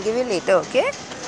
I'll give you later, okay?